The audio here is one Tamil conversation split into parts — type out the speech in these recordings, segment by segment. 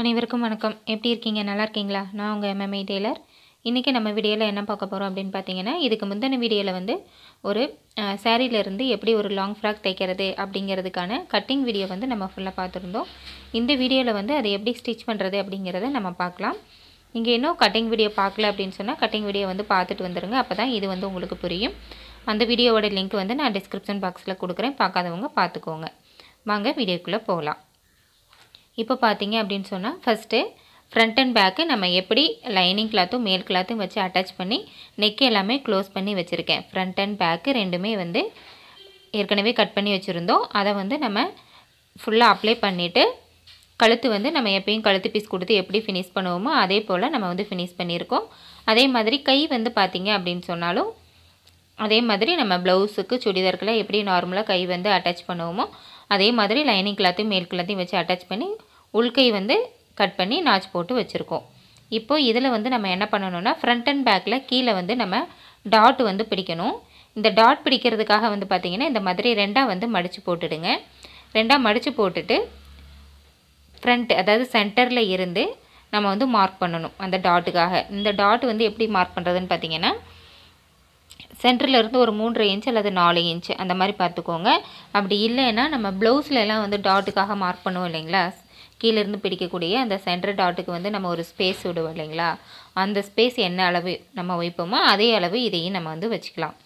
அனைவருக்கும் வணக்கம். எப்படி இருக்கீங்க? நல்லா இருக்கீங்களா? நான் உங்கள் எம்எம்ஐ டெய்லர். இன்றைக்கி நம்ம வீடியோவில் என்ன பார்க்க போகிறோம் அப்படின்னு பார்த்தீங்கன்னா இதுக்கு முந்தின வீடியோவில் வந்து ஒரு சாரீலேருந்து எப்படி ஒரு லாங் ஃப்ராக் தைக்கிறது அப்படிங்கிறதுக்கான கட்டிங் வீடியோ வந்து நம்ம ஃபுல்லாக பார்த்துருந்தோம். இந்த வீடியோவில் வந்து அதை எப்படி ஸ்டிச் பண்ணுறது அப்படிங்கிறத நம்ம பார்க்கலாம். நீங்கள் இன்னும் கட்டிங் வீடியோ பார்க்கல அப்படின்னு சொன்னால் கட்டிங் வீடியோ வந்து பார்த்துட்டு வந்துடுங்க அப்போ தான் இது வந்து உங்களுக்கு புரியும். அந்த வீடியோவோட லிங்க் வந்து நான் டிஸ்கிரிப்ஷன் பாக்ஸில் கொடுக்குறேன். பார்க்காதவங்க பார்த்துக்கோங்க. வாங்க வீடியோக்குள்ளே போகலாம். இப்போ பார்த்தீங்க அப்படின்னு சொன்னால் ஃபஸ்ட்டு ஃப்ரண்ட் அண்ட் பேக்கு நம்ம எப்படி லைனிங் கிளாத்தும் மேல் கிளாத்தும் வச்சு அட்டாச் பண்ணி நெக் எல்லாமே க்ளோஸ் பண்ணி வச்சுருக்கேன். ஃப்ரண்ட் அண்ட் பேக்கு ரெண்டுமே வந்து ஏற்கனவே கட் பண்ணி வச்சுருந்தோம். அதை வந்து நம்ம ஃபுல்லாக அப்ளை பண்ணிவிட்டு கழுத்து வந்து நம்ம எப்பயும் கழுத்து பீஸ் கொடுத்து எப்படி ஃபினிஷ் பண்ணுவோமோ அதே போல் நம்ம வந்து ஃபினிஷ் பண்ணியிருக்கோம். அதே மாதிரி கை வந்து பார்த்திங்க அப்படின்னு சொன்னாலும் அதே மாதிரி நம்ம ப்ளவுஸுக்கு சுடிதார்களை எப்படி நார்மலாக கை வந்து அட்டாச் பண்ணுவோமோ அதே மாதிரி லைனிங் கிளாத்தையும் மேல் கிளாத்தையும் வச்சு அட்டாச் பண்ணி உள்கை வந்து கட் பண்ணி நாச் போட்டு வச்சுருக்கோம். இப்போது இதில் வந்து நம்ம என்ன பண்ணணும்னா ஃப்ரண்ட் அண்ட் பேக்கில் கீழே வந்து நம்ம டாட் வந்து பிடிக்கணும். இந்த டாட் பிடிக்கிறதுக்காக வந்து பார்த்திங்கன்னா இந்த மாதிரி ரெண்டாக வந்து மடித்து போட்டுடுங்க. ரெண்டாக மடித்து போட்டுட்டு ஃப்ரண்ட் அதாவது சென்டரில் இருந்து நம்ம வந்து மார்க் பண்ணணும் அந்த டாட்டுக்காக இந்த டாட் வந்து எப்படி மார்க் பண்ணுறதுன்னு பார்த்தீங்கன்னா சென்டரில் இருந்து ஒரு மூன்றரை இன்ச் அல்லது நாலு இன்ச் அந்த மாதிரி பார்த்துக்கோங்க. அப்படி இல்லைன்னா நம்ம ப்ளவுஸில் எல்லாம் வந்து டாட்டுக்காக மார்க் பண்ணுவோம் இல்லைங்களா? கீழேருந்து பிடிக்கக்கூடிய அந்த சென்டர் டாட்டுக்கு வந்து நம்ம ஒரு ஸ்பேஸ் விடுவோம் இல்லைங்களா? அந்த ஸ்பேஸ் என்ன அளவு நம்ம வைப்போமோ அதே அளவு இதையும் நம்ம வந்து வச்சுக்கலாம்.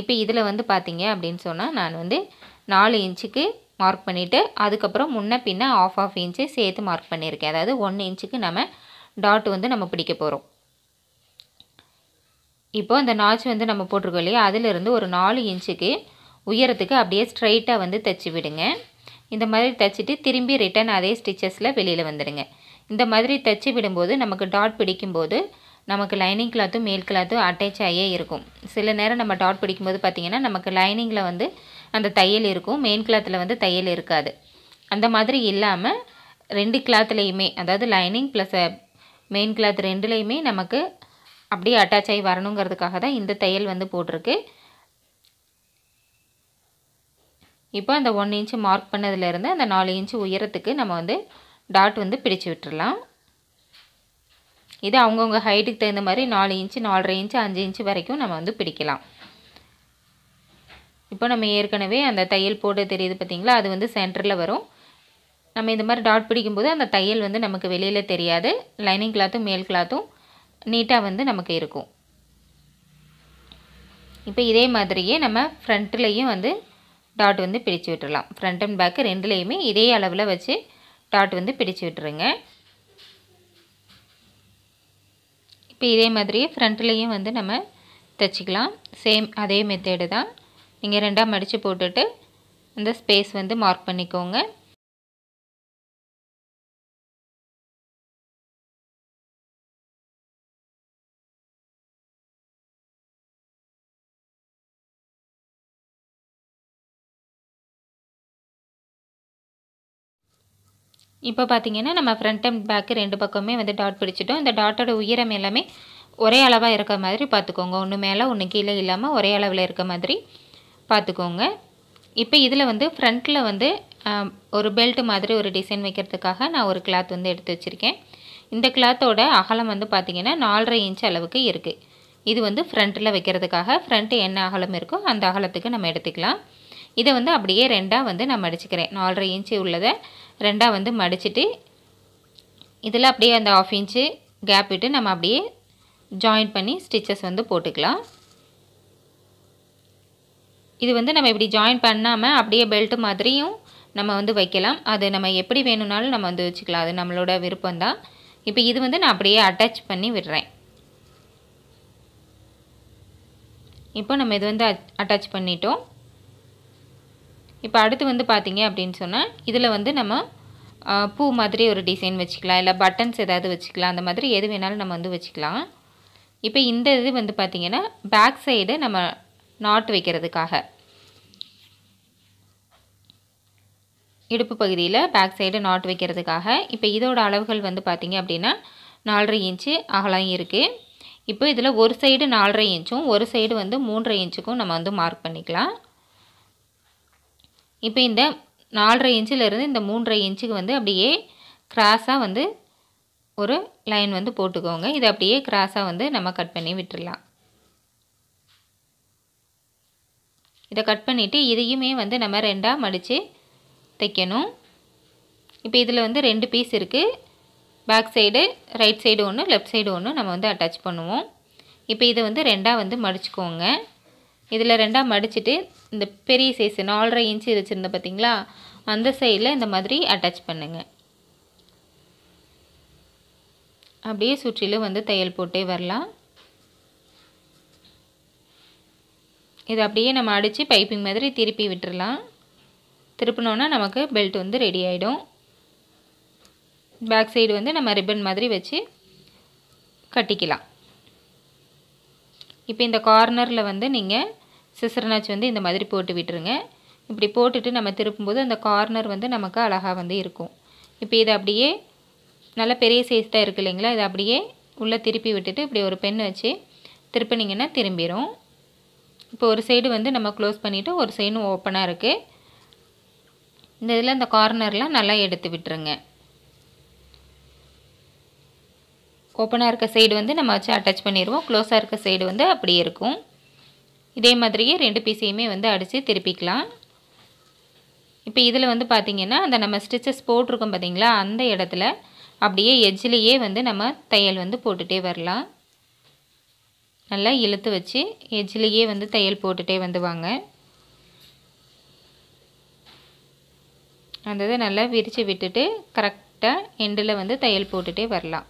இப்போ இதில் வந்து பார்த்தீங்க அப்படின்னு சொன்னால் நான் வந்து நாலு இன்ச்சுக்கு மார்க் பண்ணிவிட்டு அதுக்கப்புறம் முன்ன பின்ன ஆஃப் ஆஃப் இன்ச்சு சேர்த்து மார்க் பண்ணியிருக்கேன். அதாவது ஒன்று இன்ச்சுக்கு நம்ம டாட் வந்து நம்ம பிடிக்க போகிறோம் இப்போது அந்த நாச் வந்து நம்ம போட்டிருக்கோம் இல்லையா? அதிலிருந்து ஒரு நாலு இன்ச்சுக்கு உயரத்துக்கு அப்படியே ஸ்ட்ரைட்டாக வந்து தைச்சி விடுங்க இந்த மாதிரி தைச்சிட்டு திரும்பி ரிட்டன் அதே ஸ்டிச்சஸில் வெளியில் வந்துடுங்க. இந்த மாதிரி தைச்சி விடும்போது நமக்கு டாட் பிடிக்கும்போது நமக்கு லைனிங் கிளாத்தும் மேல் கிளாத்தும் அட்டாச் ஆகியே இருக்கும். சில நேரம் நம்ம டாட் பிடிக்கும்போது பார்த்திங்கன்னா நமக்கு லைனிங்கில் வந்து அந்த தையல் இருக்கும். மெயின் கிளாத்தில் வந்து தையல் இருக்காது. அந்த மாதிரி இல்லாமல் ரெண்டு கிளாத்துலேயுமே அதாவது லைனிங் ப்ளஸ் மெயின் கிளாத் ரெண்டுலேயுமே நமக்கு அப்படியே அட்டாச் ஆகி வரணுங்கிறதுக்காக தான் இந்த தையல் வந்து போட்டிருக்கு. இப்போ அந்த ஒன் இன்ச்சு மார்க் பண்ணதுலேருந்து அந்த நாலு இன்ச்சு உயரத்துக்கு நம்ம வந்து டாட் வந்து பிடிச்சு விட்டுடலாம் இது அவங்கவுங்க ஹைட்டுக்கு தகுந்த மாதிரி நாலு இன்ச்சு நாலரை இன்ச்சு அஞ்சு இன்ச்சு வரைக்கும் நம்ம வந்து பிடிக்கலாம் இப்போ நம்ம ஏற்கனவே அந்த தையல் போட தெரியுது பார்த்திங்களா? அது வந்து சென்டரில் வரும். நம்ம இந்த மாதிரி டாட் பிடிக்கும்போது அந்த தையல் வந்து நமக்கு வெளியில் தெரியாது. லைனிங் கிளாத்தும் மேல் கிளாத்தும் நீட்டாக வந்து நமக்கு இருக்கும். இப்போ இதே மாதிரியே நம்ம ஃப்ரண்ட்லேயும் வந்து டாட் வந்து பிடிச்சு விட்டுடலாம் ஃப்ரண்ட் அண்ட் பேக்கு ரெண்டுலேயுமே இதே அளவில் வச்சு டாட் வந்து பிடிச்சு விட்டுருங்க. இப்போ இதே மாதிரியே ஃப்ரண்ட்லேயும் வந்து நம்ம தைச்சிக்கலாம். சேம் அதே மெத்தேடு தான். நீங்கள் ரெண்டாக மடித்து போட்டுட்டு அந்த ஸ்பேஸ் வந்து மார்க் பண்ணிக்கோங்க. இப்போ பார்த்தீங்கன்னா நம்ம ஃப்ரண்ட் அண்ட் பேக்கு ரெண்டு பக்கமே வந்து டாட் பிடிச்சிட்டோம். இந்த டாட்டோட உயரம் எல்லாமே ஒரே அளவாக இருக்க மாதிரி பார்த்துக்கோங்க. ஒன்று மேலே ஒன்று கீழே இல்லாமல் ஒரே அளவில் இருக்க மாதிரி பார்த்துக்கோங்க. இப்போ இதில் வந்து ஃப்ரண்ட்டில் வந்து ஒரு பெல்ட் மாதிரி ஒரு டிசைன் வைக்கிறதுக்காக நான் ஒரு கிளாத் வந்து எடுத்து வச்சுருக்கேன். இந்த கிளாத்தோட அகலம் வந்து பார்த்திங்கன்னா நாலரை இன்ச் அளவுக்கு இருக்குது இது வந்து ஃப்ரண்ட்டில் வைக்கிறதுக்காக ஃப்ரண்ட்டு என்ன அகலம் இருக்கோ அந்த அகலத்துக்கு நம்ம எடுத்துக்கலாம். இதை வந்து அப்படியே ரெண்டாக வந்து நான் மடிச்சுக்கிறேன். நாலரை இன்ச்சு உள்ளதை ரெண்டாக வந்து மடிச்சுட்டு இதில் அப்படியே அந்த ஆஃப் இன்ச்சு கேப் விட்டு நம்ம அப்படியே ஜாயின் பண்ணி ஸ்டிச்சஸ் வந்து போட்டுக்கலாம். இது வந்து நம்ம இப்படி ஜாயின் பண்ணாமல் அப்படியே பெல்ட் மாதிரியும் நம்ம வந்து வைக்கலாம். அது நம்ம எப்படி வேணும்னாலும் நம்ம வந்து வச்சுக்கலாம். அது நம்மளோட விருப்பம் தான் இப்போ இது வந்து நான் அப்படியே அட்டாச் பண்ணி விடுறேன். இப்போ நம்ம இது வந்து அட்டாச் பண்ணிட்டோம். இப்போ அடுத்து வந்து பார்த்தீங்க அப்படின்னு சொன்னால் இதில் வந்து நம்ம பூ மாதிரி ஒரு டிசைன் வச்சுக்கலாம் இல்லை பட்டன்ஸ் ஏதாவது வச்சுக்கலாம் அந்த மாதிரி எது வேணாலும் நம்ம வந்து வச்சுக்கலாம். இப்போ இந்த இது வந்து பார்த்திங்கன்னா பேக் சைடு நம்ம நாட் வைக்கிறதுக்காக. இடுப்பு பகுதியில் பேக் சைடு நாட் வைக்கிறதுக்காக. இப்போ இதோட அளவுகள் வந்து பார்த்திங்க அப்படின்னா நாலரை இன்ச்சு அகலம் இருக்குது இப்போ இதில் ஒரு சைடு நாலரை இன்ச்சும் ஒரு சைடு வந்து மூன்றரை இன்ச்சுக்கும் நம்ம வந்து மார்க் பண்ணிக்கலாம். இப்போ இந்த நாலரை இன்ச்சிலேருந்து இந்த மூன்றரை இன்ச்சுக்கு வந்து அப்படியே கிராஸாக வந்து ஒரு லைன் வந்து போட்டுக்கோங்க. இதை அப்படியே கிராஸாக வந்து நம்ம கட் பண்ணி விட்டுடலாம் இதை கட் பண்ணிவிட்டு இதையுமே வந்து நம்ம ரெண்டாக மடித்து தைக்கணும். இப்போ இதில் வந்து ரெண்டு பீஸ் இருக்குது பேக் சைடு ரைட் சைடு ஒன்று லெஃப்ட் சைடு ஒன்று நம்ம வந்து அட்டாச் பண்ணுவோம். இப்போ இதை வந்து ரெண்டாக வந்து மடிச்சுக்கோங்க. இதில் ரெண்டாக மடிச்சுட்டு இந்த பெரிய சைஸ் நாலரை இன்ச்சு வச்சுருந்தேன் பார்த்தீங்களா அந்த சைடில் இந்த மாதிரி அட்டாச் பண்ணுங்கள் அப்படியே சுற்றிலும் வந்து தையல் போட்டே வரலாம். இது அப்படியே நம்ம அடித்து பைப்பிங் மாதிரி திருப்பி விட்டுறலாம். திருப்பினோன்னா நமக்கு பெல்ட் வந்து ரெடி ஆகிடும் பேக் சைடு வந்து நம்ம ரிப்பன் மாதிரி வச்சு கட்டிக்கலாம். இப்போ இந்த கார்னரில் வந்து நீங்கள் சிசர்னாச் வந்து இந்த மாதிரி போட்டு விட்டுருங்க. இப்படி போட்டுட்டு நம்ம திருப்பும்போது அந்த கார்னர் வந்து நமக்கு அழகாக வந்து இருக்கும். இப்போ இதை அப்படியே நல்லா பெரிய சைஸ் தான் இருக்குது இல்லைங்களா? இதை அப்படியே உள்ளே திருப்பி விட்டுட்டு இப்படி ஒரு பென் வச்சு திருப்பினீங்கன்னா திரும்பிடும் இப்போ ஒரு சைடு வந்து நம்ம க்ளோஸ் பண்ணிவிட்டு ஒரு சைடும் ஓப்பனாக இருக்குது இந்த இதில் இந்த கார்னர்லாம் நல்லா எடுத்து விட்டுருங்க. ஓப்பனாக இருக்க சைடு வந்து நம்ம வச்சு அட்டாச் பண்ணிடுவோம் க்ளோஸாக இருக்க சைடு வந்து அப்படியே இருக்கும். இதே மாதிரியே ரெண்டு பீஸையுமே வந்து அடித்து திருப்பிக்கலாம். இப்போ இதில் வந்து பார்த்திங்கன்னா அந்த நம்ம ஸ்டிச்சஸ் போட்டிருக்கோம் பார்த்திங்களா அந்த இடத்துல அப்படியே எஜ்ஜிலேயே வந்து நம்ம தையல் வந்து போட்டுகிட்டே வரலாம். நல்லா இழுத்து வச்சு எஜ்ஜிலேயே வந்து தையல் போட்டுகிட்டே வந்து வாங்க. அந்த இதை நல்லா விரித்து விட்டுட்டு கரெக்டாக எண்டில் வந்து தையல் போட்டுகிட்டே வரலாம்.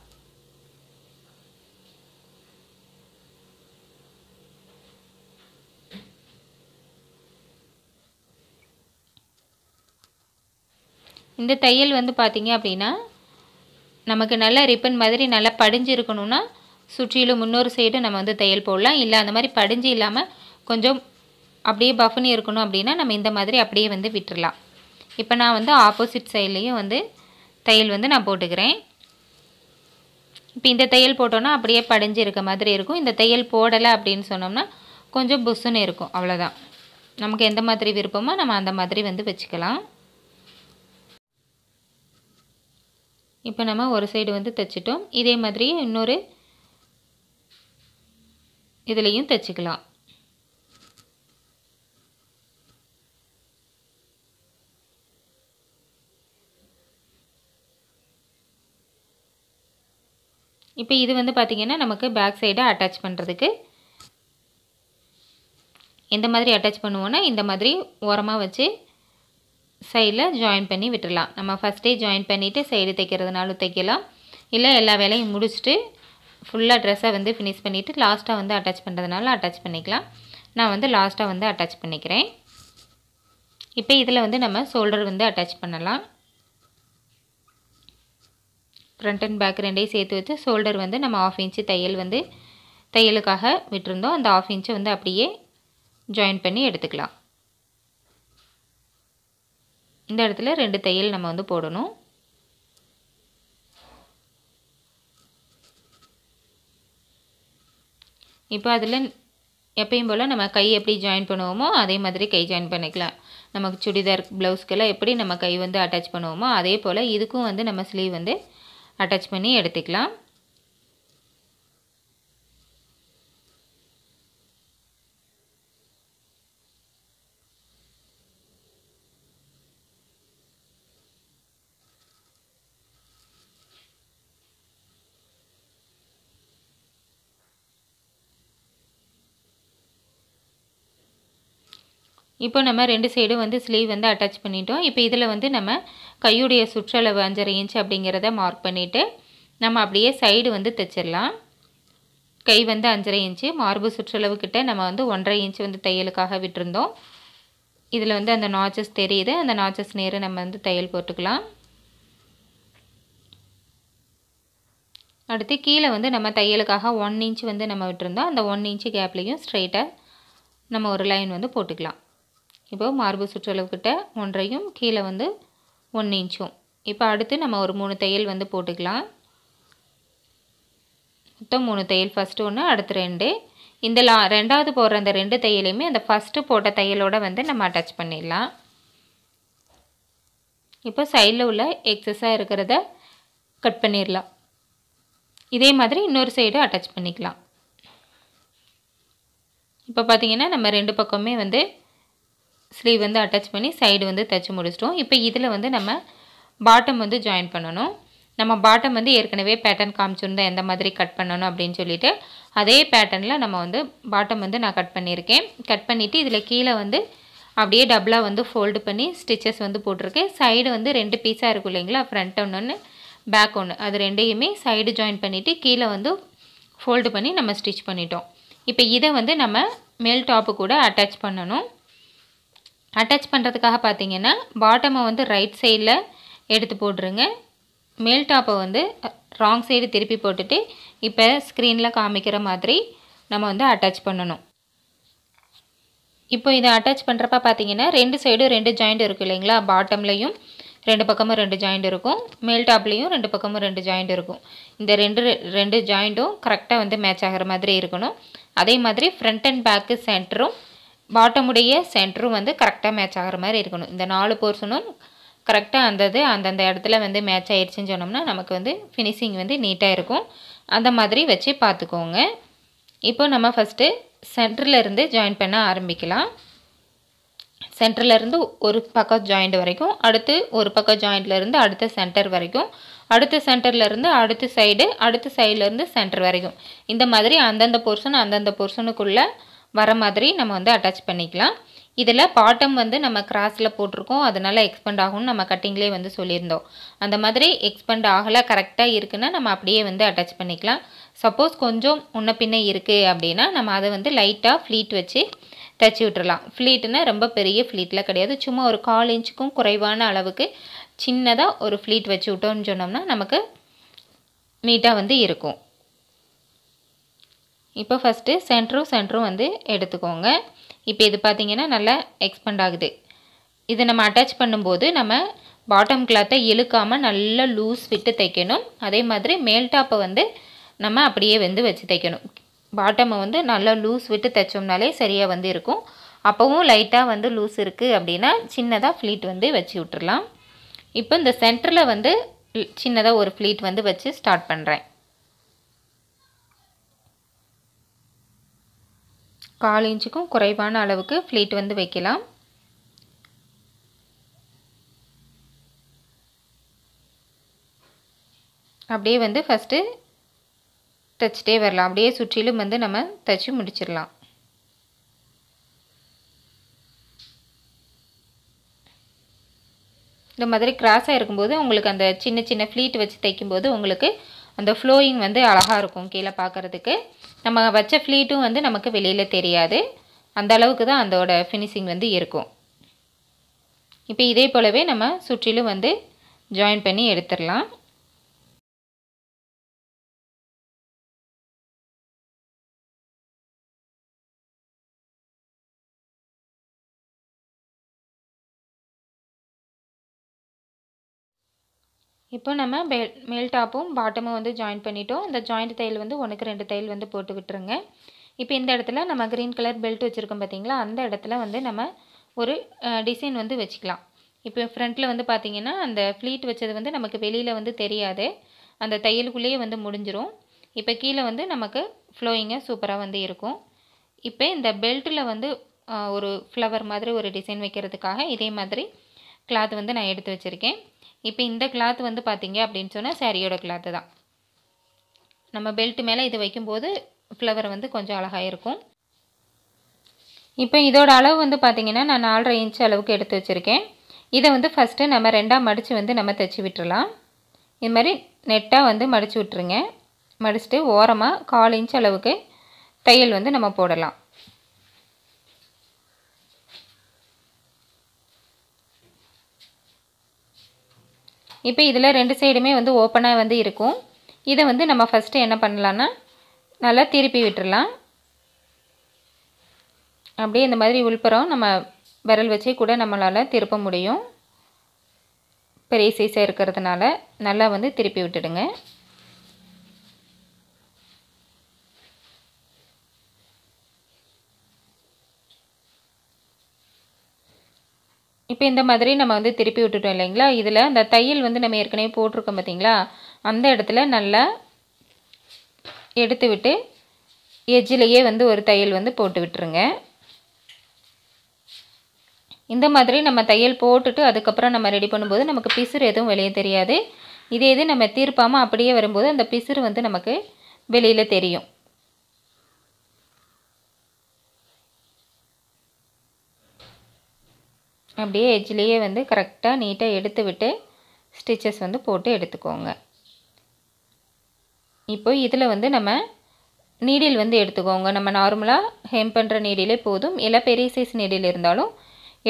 இந்த தையல் வந்து பார்த்திங்க அப்படின்னா நமக்கு நல்ல ரிப்பன் மாதிரி நல்லா படிஞ்சு இருக்கணும்னா சுற்றிலும் முன்னொரு சைடு நம்ம வந்து தையல் போடலாம். இல்லை அந்த மாதிரி படிஞ்சு இல்லாமல் கொஞ்சம் அப்படியே பஃப்னி இருக்கணும் அப்படின்னா நம்ம இந்த மாதிரி அப்படியே வந்து விட்டுடலாம் இப்போ நான் வந்து ஆப்போசிட் சைட்லேயும் வந்து தையல் வந்து நான் போட்டுக்கிறேன். இப்போ இந்த தையல் போட்டோன்னா அப்படியே படிஞ்சு இருக்க மாதிரி இருக்கும். இந்த தையல் போடலை அப்படின்னு சொன்னோம்னா கொஞ்சம் புஸ்ஸுன்னு இருக்கும். அவ்வளோதான் நமக்கு எந்த மாதிரி விருப்பமோ நம்ம அந்த மாதிரி வந்து வச்சுக்கலாம். இப்போ நம்ம ஒரு சைடு வந்து தைச்சிட்டோம். இதே மாதிரி இன்னொரு இதுலேயும் தைச்சிக்கலாம். இப்போ இது வந்து பார்த்திங்கன்னா நமக்கு பேக் சைடை அட்டாச் பண்ணுறதுக்கு எந்த மாதிரி அட்டாச் பண்ணுவோன்னா இந்த மாதிரி ஓரமாக வச்சு சைடில் ஜாயின் பண்ணி விட்டுடலாம் நம்ம ஃபஸ்ட்டே ஜாயின் பண்ணிவிட்டு சைடு தைக்கிறதுனாலும் தைக்கலாம் இல்லை எல்லா வேலையும் முடிச்சுட்டு ஃபுல்லாக ட்ரெஸ்ஸை வந்து ஃபினிஷ் பண்ணிவிட்டு லாஸ்ட்டாக வந்து அட்டாச் பண்ணுறதுனால அட்டாச் பண்ணிக்கலாம். நான் வந்து லாஸ்ட்டாக வந்து அட்டாச் பண்ணிக்கிறேன். இப்போ இதில் வந்து நம்ம ஷோல்டர் வந்து அட்டாச் பண்ணலாம். ஃப்ரண்ட் அண்ட் பேக் ரெண்டையும் சேர்த்து வச்சு ஷோல்டர் வந்து நம்ம ஆஃப் இன்ச்சு தையல் வந்து தையலுக்காக விட்டுருந்தோம். அந்த ஆஃப் இன்ச்சை வந்து அப்படியே ஜாயின் பண்ணி எடுத்துக்கலாம். இந்த இடத்துல ரெண்டு தையல் நம்ம வந்து போடணும். இப்போ அதில் எப்பயும் போல் நம்ம கை எப்படி ஜாயின் பண்ணுவோமோ அதே மாதிரி கை ஜாயின் பண்ணிக்கலாம். நமக்கு சுடிதார் ப்ளவுஸ்க்கெல்லாம் எப்படி நம்ம கை வந்து அட்டாச் பண்ணுவோமோ அதே போல் இதுக்கும் வந்து நம்ம ஸ்லீவ் வந்து அட்டாச் பண்ணி எடுத்துக்கலாம். இப்போ நம்ம ரெண்டு சைடும் வந்து ஸ்லீவ் வந்து அட்டாச் பண்ணிட்டோம். இப்போ இதில் வந்து நம்ம கையுடைய சுற்றளவு அஞ்சரை இன்ச் அப்படிங்கிறத மார்க் பண்ணிவிட்டு நம்ம அப்படியே சைடு வந்து தைச்சிடலாம். கை வந்து அஞ்சரை இன்ச்சு மார்பு சுற்றளவு நம்ம வந்து ஒன்றரை இன்ச் வந்து தையலுக்காக விட்டுருந்தோம். இதில் வந்து அந்த நாச்சஸ் தெரியுது. அந்த நாச்சஸ் நேரம் நம்ம வந்து தையல் போட்டுக்கலாம். அடுத்து கீழே வந்து நம்ம தையலுக்காக ஒன் இன்ச் வந்து நம்ம விட்டுருந்தோம். அந்த ஒன் இன்ச்சு கேப்லேயும் ஸ்ட்ரைட்டாக நம்ம ஒரு லைன் வந்து போட்டுக்கலாம். இப்போ மார்பு சுற்றளவுக்கிட்ட ஒன்றையும் கீழே வந்து ஒன்று இன்ச்சும். இப்போ அடுத்து நம்ம ஒரு மூணு தையல் வந்து போட்டுக்கலாம். மொத்தம் மூணு தையல். ஃபஸ்ட்டு ஒன்று அடுத்து ரெண்டு. இந்த லா ரெண்டாவது போடுற அந்த ரெண்டு தையலையுமே அந்த ஃபஸ்ட்டு போட்ட தையலோடு வந்து நம்ம அட்டாச் பண்ணிடலாம். இப்போ சைடில் உள்ள எக்ஸஸாக இருக்கிறத கட் பண்ணிடலாம். இதே மாதிரி இன்னொரு சைடு அட்டாச் பண்ணிக்கலாம். இப்போ பார்த்தீங்கன்னா நம்ம ரெண்டு பக்கமே வந்து ஸ்லீவ் வந்து அட்டாச் பண்ணி சைடு வந்து தைச்சி முடிச்சிட்டோம் இப்போ இதில் வந்து நம்ம பாட்டம் வந்து ஜாயின் பண்ணணும். நம்ம பாட்டம் வந்து ஏற்கனவே பேட்டர்ன் காமிச்சிருந்தோம் எந்த மாதிரி கட் பண்ணணும் அப்படின்னு சொல்லிட்டு. அதே பேட்டர்னில் நம்ம வந்து பாட்டம் வந்து நான் கட் பண்ணியிருக்கேன். கட் பண்ணிவிட்டு இதில் கீழே வந்து அப்படியே டபுளாக வந்து ஃபோல்டு பண்ணி ஸ்டிச்சஸ் வந்து போட்டிருக்கேன். சைடு வந்து ரெண்டு பீஸாக இருக்கும் இல்லைங்களா? ஃப்ரண்ட் ஒன்று பேக் ஒன்று அது ரெண்டையுமே சைடு ஜாயின் பண்ணிவிட்டு கீழே வந்து ஃபோல்டு பண்ணி நம்ம ஸ்டிச் பண்ணிட்டோம். இப்போ இதை வந்து நம்ம மேல் டாப்பு கூட அட்டாச் பண்ணணும். அட்டாச் பண்ணுறதுக்காக பார்த்தீங்கன்னா பாட்டமை வந்து ரைட் சைடில் எடுத்து போட்டுருங்க. மேல் டாப்பை வந்து ராங் சைடு திருப்பி போட்டுட்டு இப்போ ஸ்க்ரீனில் காமிக்கிற மாதிரி நம்ம வந்து அட்டாச் பண்ணணும். இப்போ இதை அட்டாச் பண்ணுறப்ப பார்த்தீங்கன்னா ரெண்டு சைடும் ரெண்டு ஜாயிண்ட் இருக்குது இல்லைங்களா? பாட்டம்லேயும் ரெண்டு பக்கமும் ரெண்டு ஜாயிண்ட் இருக்கும். மேல் டாப்லேயும் ரெண்டு பக்கமும் ரெண்டு ஜாயிண்ட் இருக்கும். இந்த ரெண்டு ரெண்டு ஜாயிண்ட்டும் கரெக்டாக வந்து மேட்ச் ஆகிற மாதிரி இருக்கணும். அதே மாதிரி ஃப்ரண்ட் அண்ட் பேக்கு சென்டரும் பாட்டமுடைய சென்டரும் வந்து கரெக்டாக மேட்ச் ஆகிற மாதிரி இருக்கணும். இந்த நாலு போர்ஷனும் கரெக்டாக அந்த இது அந்தந்த இடத்துல வந்து மேட்ச் ஆயிடுச்சுன்னு சொன்னோம்னா நமக்கு வந்து ஃபினிஷிங் வந்து நீட்டாக இருக்கும். அந்த மாதிரி வச்சு பார்த்துக்கோங்க. இப்போ நம்ம ஃபஸ்ட்டு சென்டர்லேருந்து ஜாயின் பண்ண ஆரம்பிக்கலாம். சென்டர்லேருந்து ஒரு பக்கம் ஜாயிண்ட் வரைக்கும் அடுத்து ஒரு பக்கம் ஜாயிண்ட்லேருந்து அடுத்த சென்டர் வரைக்கும் அடுத்த சென்டர்லேருந்து அடுத்த சைடு அடுத்த சைட்லேருந்து சென்டர் வரைக்கும். இந்த மாதிரி அந்தந்த போர்ஷன் அந்தந்த போர்ஷனுக்குள்ளே வர மாதிரி நம்ம வந்து அட்டாச் பண்ணிக்கலாம். இதில் பாட்டம் வந்து நம்ம கிராஸில் போட்டிருக்கோம். அதனால் எக்ஸ்பெண்ட் ஆகும்னு நம்ம கட்டிங்லேயே வந்து சொல்லியிருந்தோம். அந்த மாதிரி எக்ஸ்பெண்ட் ஆகலை கரெக்டாக இருக்குன்னா நம்ம அப்படியே வந்து அட்டாச் பண்ணிக்கலாம். சப்போஸ் கொஞ்சம் முன்ன பின்ன இருக்குது அப்படின்னா நம்ம அதை வந்து லைட்டாக ஃப்ளீட் வச்சு தச்சு விட்டுறலாம். ஃப்ளீட்டுனா ரொம்ப பெரிய ஃப்ளீட்டில் கிடையாது. சும்மா ஒரு கால் இன்ச்சுக்கும் குறைவான அளவுக்கு சின்னதாக ஒரு ஃப்ளீட் வச்சு விட்டோம்னு சொன்னோம்னா நமக்கு நீட்டாக வந்து இருக்கும். இப்போ ஃபஸ்ட்டு சென்டரும் சென்டரும் வந்து எடுத்துக்கோங்க. இப்போ இது பார்த்திங்கன்னா நல்லா எக்ஸ்பெண்ட் ஆகுது. இதை நம்ம அட்டாச் பண்ணும்போது நம்ம பாட்டம் கிளாத்தை இழுக்காமல் நல்லா லூஸ் விட்டு தைக்கணும். அதே மாதிரி மேல் டாப்பை வந்து நம்ம அப்படியே வந்து வச்சு தைக்கணும். பாட்டமை வந்து நல்லா லூஸ் விட்டு தைச்சோம்னாலே சரியாக வந்து இருக்கும். அப்போவும் லைட்டாக வந்து லூஸ் இருக்குது அப்படின்னா சின்னதாக ஃப்ளீட் வந்து வச்சு விட்டுறலாம். இப்போ இந்த சென்டரில் வந்து சின்னதாக ஒரு ஃப்ளீட் வந்து வச்சு ஸ்டார்ட் பண்ணுறேன் கால் இன்ச்சுக்கும் குறைவான அளவுக்கு ஃப்ளீட் வந்து வைக்கலாம். அப்படியே வந்து ஃபஸ்ட்டு தைச்சிட்டே வரலாம். அப்படியே சுற்றிலும் வந்து நம்ம தைச்சி முடிச்சிடலாம். இந்த மாதிரி கிராஸாக இருக்கும்போது உங்களுக்கு அந்த சின்ன சின்ன ஃப்ளீட் வச்சு தைக்கும்போது உங்களுக்கு அந்த ஃப்ளோயிங் வந்து அழகாக இருக்கும் கீழே பார்க்குறதுக்கு. நம்ம வச்ச ஃப்ளீட்டும் வந்து நமக்கு வெளியில் தெரியாது. அந்த அளவுக்கு தான் அதோட ஃபினிஷிங் வந்து இருக்கும். இப்போ இதே போலவே நம்ம சுற்றிலும் வந்து ஜாயின் பண்ணி எடுத்துடலாம். இப்போ நம்ம மேல் மேல் டாப்பும் பாட்டமும் வந்து ஜாயின் பண்ணிட்டோம். இந்த ஜாயிண்ட் தையல் வந்து ஒன்றுக்கு ரெண்டு தையல் வந்து போட்டு விட்டுருங்க. இப்போ இந்த இடத்துல நம்ம க்ரீன் கலர் பெல்ட் வச்சுருக்கோம் பார்த்தீங்களா? அந்த இடத்துல வந்து நம்ம ஒரு டிசைன் வந்து வச்சுக்கலாம். இப்போ ஃப்ரண்ட்டில் வந்து பார்த்திங்கன்னா அந்த ஃப்ளீட் வச்சது வந்து நமக்கு வெளியில் வந்து தெரியாது. அந்த தையலுக்குள்ளேயே வந்து முடிஞ்சிரும். இப்போ கீழே வந்து நமக்கு ஃப்ளோயிங்காக சூப்பராக வந்து இருக்கும். இப்போ இந்த பெல்ட்டில் வந்து ஒரு ஃப்ளவர் மாதிரி ஒரு டிசைன் வைக்கிறதுக்காக இதே மாதிரி கிளாத் வந்து நான் எடுத்து வச்சுருக்கேன். இப்போ இந்த கிளாத் வந்து பார்த்திங்க அப்படின்னு சொன்னால் சாரியோட கிளாத்து தான். நம்ம பெல்ட் மேலே இது வைக்கும்போது ஃப்ளவர் வந்து கொஞ்சம் அழகாக இருக்கும். இப்போ இதோட அளவு வந்து பார்த்திங்கன்னா நான் நாலரை இன்ச் அளவுக்கு எடுத்து வச்சுருக்கேன். இதை வந்து ஃபஸ்ட்டு நம்ம ரெண்டாக மடித்து வந்து நம்ம தைச்சி விட்டுறலாம். இது மாதிரி நெட்டாக வந்து மடித்து விட்டுருங்க. மடிச்சுட்டு ஓரமாக கால் இன்ச் அளவுக்கு தையல் வந்து நம்ம போடலாம். இப்போ இதில் ரெண்டு சைடுமே வந்து ஓப்பனாக வந்து இருக்கும். இதை வந்து நம்ம ஃபஸ்ட்டு என்ன பண்ணலான்னா நல்லா திருப்பி விட்டுறலாம். அப்படியே இந்த மாதிரி உள்புறம் நம்ம விரல் வச்சே கூட நம்மளால் திருப்ப முடியும். பெரிய சைஸாக இருக்கிறதுனால நல்லா வந்து திருப்பி விட்டுடுங்க. இப்போ இந்த மாதிரி நம்ம வந்து திருப்பி விட்டுட்டோம் இல்லைங்களா? இதில் அந்த தையல் வந்து நம்ம ஏற்கனவே போட்டிருக்கோம் பார்த்தீங்களா அந்த இடத்துல நல்லா எடுத்து விட்டு எஜ்ஜிலேயே வந்து ஒரு தையல் வந்து போட்டு விட்டுருங்க. இந்த மாதிரி நம்ம தையல் போட்டுட்டு அதுக்கப்புறம் நம்ம ரெடி பண்ணும்போது நமக்கு பிசுறு எதுவும் வெளியே தெரியாது. இதே இது நம்ம தீர்ப்பாமல் அப்படியே வரும்போது அந்த பிசுறு வந்து நமக்கு வெளியில் தெரியும். அப்படியே எஜ்ஜிலேயே வந்து கரெக்டாக நீட்டாக எடுத்து விட்டு ஸ்டிச்சஸ் வந்து போட்டு எடுத்துக்கோங்க. இப்போ இதில் வந்து நம்ம நீடில் வந்து எடுத்துக்கோங்க. நம்ம நார்மலாக ஹெம் பண்ணுற நீடிலே போதும். இல்லை பெரிய சைஸ் நீடில் இருந்தாலும்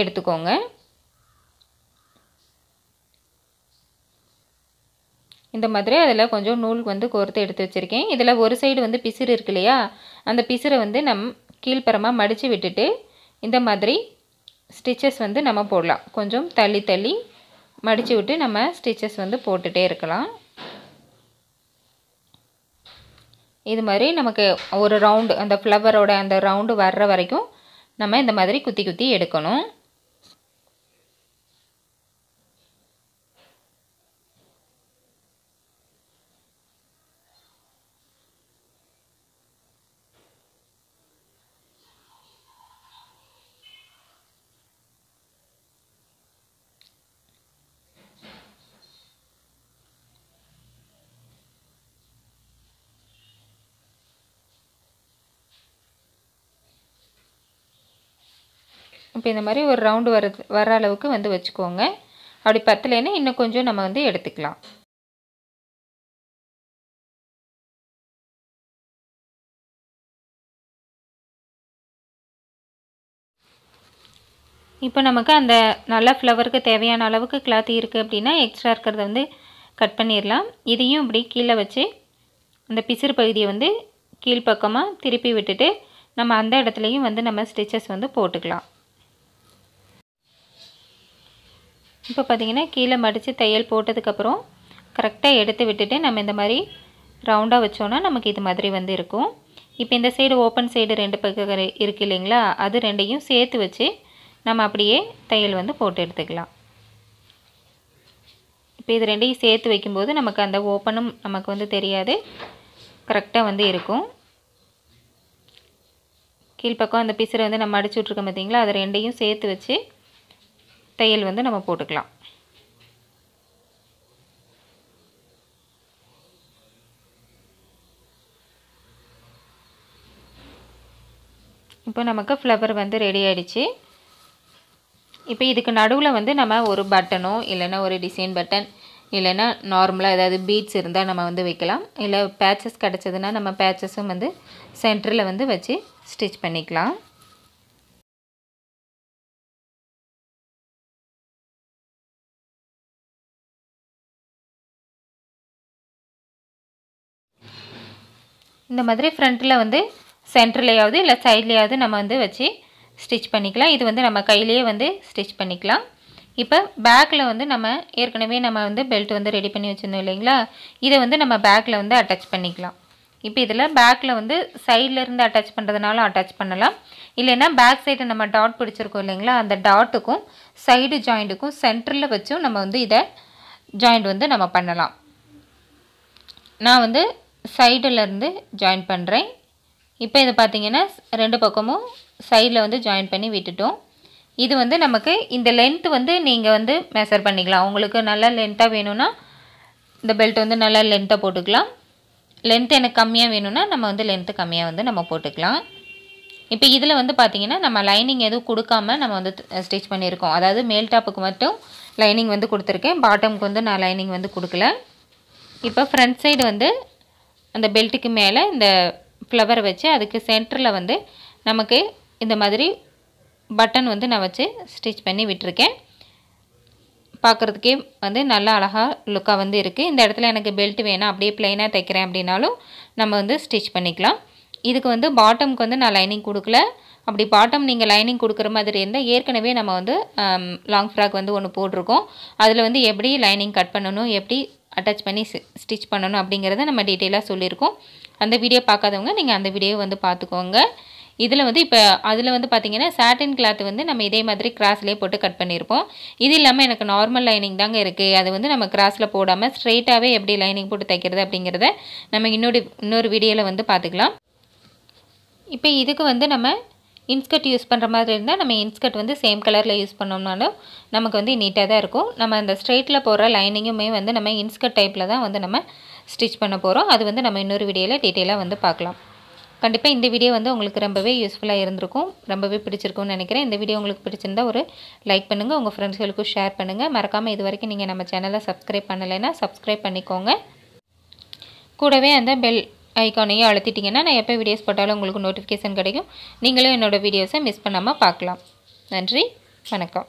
எடுத்துக்கோங்க. இந்த மாதிரி அதில் கொஞ்சம் நூல் வந்து கோர்த்து எடுத்து வச்சுருக்கேன். இதில் ஒரு சைடு வந்து பிசிறு இருக்கு இல்லையா? அந்த பிசிறை வந்து நம் கீழ்ப்புறமாக மடித்து விட்டுட்டு இந்த மாதிரி ஸ்டிச்சஸ் வந்து நம்ம போடலாம். கொஞ்சம் தள்ளி தள்ளி மடித்து விட்டு நம்ம ஸ்டிச்சஸ் வந்து போட்டுகிட்டே இருக்கலாம். இது மாதிரி நமக்கு ஒரு ரவுண்டு அந்த ஃப்ளவரோட அந்த ரவுண்டு வர்ற வரைக்கும் நம்ம இந்த மாதிரி குத்தி குத்தி எடுக்கணும். இப்போ இந்த மாதிரி ஒரு ரவுண்டு வர வர அளவுக்கு வந்து வச்சுக்கோங்க. அப்படி பத்தலைன்னா இன்னும் கொஞ்சம் நம்ம வந்து எடுத்துக்கலாம். இப்போ நமக்கு அந்த நல்ல ஃப்ளவருக்கு தேவையான அளவுக்கு கிளாத் இருக்குது அப்படின்னா எக்ஸ்ட்ரா இருக்கிறத வந்து கட் பண்ணிடலாம். இதையும் இப்படி கீழே வச்சு அந்த பிசிறு பகுதியை வந்து கீழ்ப்பக்கமாக திருப்பி விட்டுட்டு நம்ம அந்த இடத்துலையும் வந்து நம்ம ஸ்டிச்சஸ் வந்து போட்டுக்கலாம். இப்போ பார்த்திங்கன்னா கீழே மடித்து தையல் போட்டதுக்கப்புறம் கரெக்டாக எடுத்து விட்டுட்டு நம்ம இந்த மாதிரி ரவுண்டாக வச்சோன்னா நமக்கு இது மாதிரி வந்து இருக்கும். இப்போ இந்த சைடு ஓப்பன் சைடு ரெண்டு பக்கம் இருக்குது இல்லைங்களா? அது ரெண்டையும் சேர்த்து வச்சு நம்ம அப்படியே தையல் வந்து போட்டு எடுத்துக்கலாம். இப்போ இது ரெண்டையும் சேர்த்து வைக்கும்போது நமக்கு அந்த ஓப்பனும் நமக்கு வந்து தெரியாது. கரெக்டாக வந்து இருக்கும். கீழ்ப்பக்கம் அந்த பிசுரை வந்து நம்ம அடிச்சு விட்ருக்கோம் பார்த்தீங்களா? அதை ரெண்டையும் சேர்த்து வச்சு தையல் வந்து நம்ம போட்டுக்கலாம். இப்போ நமக்கு ஃப்ளவர் வந்து ரெடி ஆகிடுச்சு இப்போ இதுக்கு நடுவில் வந்து நம்ம ஒரு பட்டனோ இல்லைன்னா ஒரு டிசைன் பட்டன் இல்லைன்னா நார்மலாக ஏதாவது பீட்ஸ் இருந்தால் நம்ம வந்து வைக்கலாம். இல்லை பேச்சஸ் கிடச்சதுன்னா நம்ம பேச்சஸும் வந்து சென்டரில் வந்து வச்சு ஸ்டிச் பண்ணிக்கலாம். இந்த மாதிரி ஃப்ரண்ட்டில் வந்து சென்டர்லேயாவது இல்லை சைட்லேயாவது நம்ம வந்து வச்சு ஸ்டிச் பண்ணிக்கலாம். இது வந்து நம்ம கையிலேயே வந்து ஸ்டிச் பண்ணிக்கலாம். இப்போ பேக்கில் வந்து நம்ம ஏற்கனவே நம்ம வந்து பெல்ட் வந்து ரெடி பண்ணி வச்சுருந்தோம் இல்லைங்களா? இதை வந்து நம்ம பேக்கில் வந்து அட்டாச் பண்ணிக்கலாம். இப்போ இதில் பேக்கில் வந்து சைடில் இருந்து அட்டாச் பண்ணுறதுனால அட்டாச் பண்ணலாம். இல்லைன்னா பேக் சைடு நம்ம டாட் பிடிச்சிருக்கோம் இல்லைங்களா? அந்த டாட்டுக்கும் சைடு ஜாயிண்ட்டுக்கும் சென்டரில் வச்சும் நம்ம வந்து இதை ஜாயிண்ட் வந்து நம்ம பண்ணலாம். நான் வந்து சைடில் இருந்து ஜாயின் பண்ணுறேன் இப்போ இது பார்த்திங்கன்னா ரெண்டு பக்கமும் சைடில் வந்து ஜாயின் பண்ணி விட்டுட்டோம். இது வந்து நமக்கு இந்த லென்த் வந்து நீங்கள் வந்து மெஷர் பண்ணிக்கலாம். உங்களுக்கு நல்லா லென்த்தாக வேணும்னா இந்த பெல்ட் வந்து நல்லா லென்த்தாக போட்டுக்கலாம். லென்த் எனக்கு கம்மியாக வேணும்னா நம்ம வந்து லென்த்து கம்மியாக வந்து நம்ம போட்டுக்கலாம். இப்போ இதில் வந்து பார்த்திங்கன்னா நம்ம லைனிங் எதுவும் கொடுக்காம நம்ம வந்து ஸ்டிச் பண்ணியிருக்கோம். அதாவது மேல் டாப்புக்கு மட்டும் லைனிங் வந்து கொடுத்துருக்கேன். பாட்டமுக்கு வந்து நான் லைனிங் வந்து கொடுக்கல. இப்போ ஃப்ரண்ட் சைடு வந்து அந்த பெல்ட்டுக்கு மேலே இந்த ஃப்ளவர் வச்சு அதுக்கு சென்டரில் வந்து நமக்கு இந்த மாதிரி பட்டன் வந்து நான் வச்சு ஸ்டிச் பண்ணி விட்டுருக்கேன். பார்க்குறதுக்கே வந்து நல்லா அழகாக லுக்காக வந்து இருக்குது இந்த இடத்துல எனக்கு பெல்ட் வேணாம் அப்படியே ப்ளைனாக தைக்கிறேன் அப்படின்னாலும் நம்ம வந்து ஸ்டிச் பண்ணிக்கலாம். இதுக்கு வந்து பாட்டமுக்கு வந்து நான் லைனிங் கொடுக்கல. அப்படி பாட்டம் நீங்கள் லைனிங் கொடுக்குற மாதிரி இருந்தால் ஏற்கனவே நம்ம வந்து லாங் ஃப்ராக் வந்து ஒன்று போட்டிருக்கோம். அதில் வந்து எப்படி லைனிங் கட் பண்ணணும் எப்படி அட்டாச் பண்ணி ஸ்டிச் பண்ணணும் அப்படிங்கிறத நம்ம டீட்டெயிலாக சொல்லியிருக்கோம். அந்த வீடியோ பார்க்காதவங்க நீங்கள் அந்த வீடியோ வந்து பார்த்துக்கோங்க. இதில் வந்து இப்போ அதில் வந்து பார்த்திங்கன்னா சாட்டின் கிளாத் வந்து நம்ம இதே மாதிரி கிராஸ்லேயே போட்டு கட் பண்ணியிருப்போம். இது இல்லாமல் எனக்கு நார்மல் லைனிங் தாங்க இருக்குது அது வந்து நம்ம கிராஸில் போடாமல் ஸ்ட்ரெயிட்டாகவே எப்படி லைனிங் போட்டு தைக்கிறது அப்படிங்கிறத நம்ம இன்னொரு இன்னொரு வீடியோவில் வந்து பார்த்துக்கலாம். இப்போ இதுக்கு வந்து நம்ம இன்ஸ்கர்ட் யூஸ் பண்ணுற மாதிரி இருந்தால் நம்ம இன்ஸ்கர்ட் வந்து சேம் கலரில் யூஸ் பண்ணோம்னாலும் நமக்கு வந்து நீட்டாக தான் இருக்கும். நம்ம அந்த ஸ்ட்ரெயிட்டில் போடுற லைனிங்குமே வந்து நம்ம இன்ஸ்கர்ட் டைப்பில் தான் வந்து நம்ம ஸ்டிச் பண்ண போகிறோம் அது வந்து நம்ம இன்னொரு வீடியோவில் டீட்டெயிலாக வந்து பார்க்கலாம். கண்டிப்பாக இந்த வீடியோ வந்து உங்களுக்கு ரொம்பவே யூஸ்ஃபுல்லாக இருந்திருக்கும். ரொம்பவே பிடிச்சிருக்கும்னு நினைக்கிறேன். இந்த வீடியோ உங்களுக்கு பிடிச்சிருந்தா ஒரு லைக் பண்ணுங்கள் உங்கள் ஃப்ரெண்ட்ஸ்களுக்கும் ஷேர் பண்ணுங்கள் மறக்காமல் இது வரைக்கும் நீங்கள் நம்ம சேனலை சப்ஸ்கிரைப் பண்ணலைன்னா சப்ஸ்கிரைப் பண்ணிக்கோங்க. கூடவே அந்த பெல் ஐக்கானையும் அழுத்திட்டிங்கன்னா நான் எப்போ வீடியோஸ் போட்டாலும் உங்களுக்கு நோட்டிஃபிகேஷன் கிடைக்கும். நீங்களும் என்னோடய வீடியோஸை மிஸ் பண்ணாமல் பார்க்கலாம். நன்றி வணக்கம்.